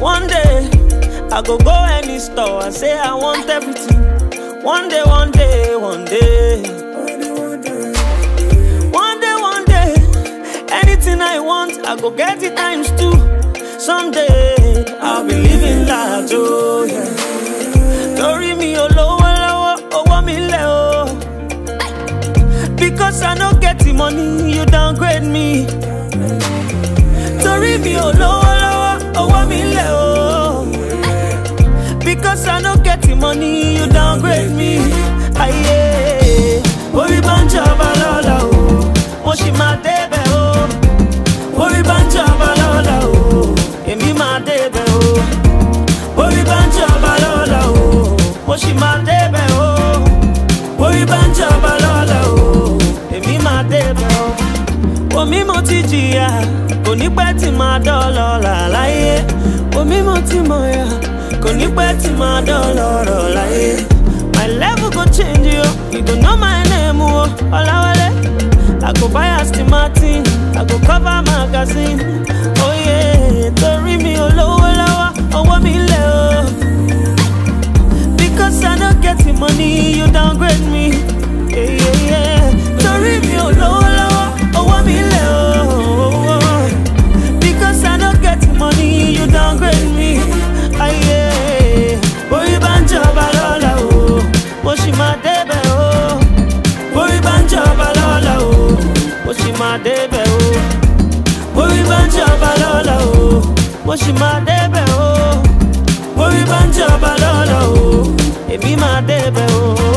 One day, I go go any store and say I want everything. One day, one day, one day. One day, one day, anything I want, I go get it times two. Someday, I'll be living large, oh yeah. Glory me, oh lower, oh, me, leo. Because I no get the money, you downgrade me. Because I don't get the money, you downgrade me. Aye, orí banjo balala, o, mo ṣì máa débẹ̀ o. Orí banjo balala, o, emi máa débẹ̀ o. Orí banjo balala, o, mo ṣì máa débẹ̀ o. Orí banjo balala, o, emi máa débẹ̀ o. Omi mo ti jìyà, kò ní pẹ́ tí máa dọ́lọ́la láyé mímọ̀ tí mo yà kò ní pẹ́ tí máa dọ́lọ́rọ̀ láyé. my level go change yo you go know my name o Ọláwálé I go buy Aston Martin I go cover magazine oye torí mi ò lówó lọ́wọ́ owó mi lẹ̀ o because I no get the money you downgrade me. máa o borí bá ń o mo sì máa débẹ̀ o borí bá ń o èmi máa débẹ̀ o.